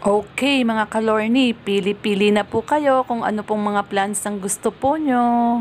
Okay, mga kalorni, pili-pili na po kayo kung ano pong mga plants ang gusto po nyo.